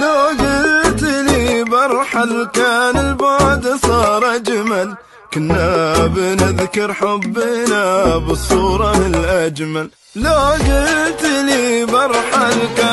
لو قلت لي برحل كان البعد صار أجمل. كنا بنذكر حبنا بالصورة الأجمل. لو قلت لي برحل كان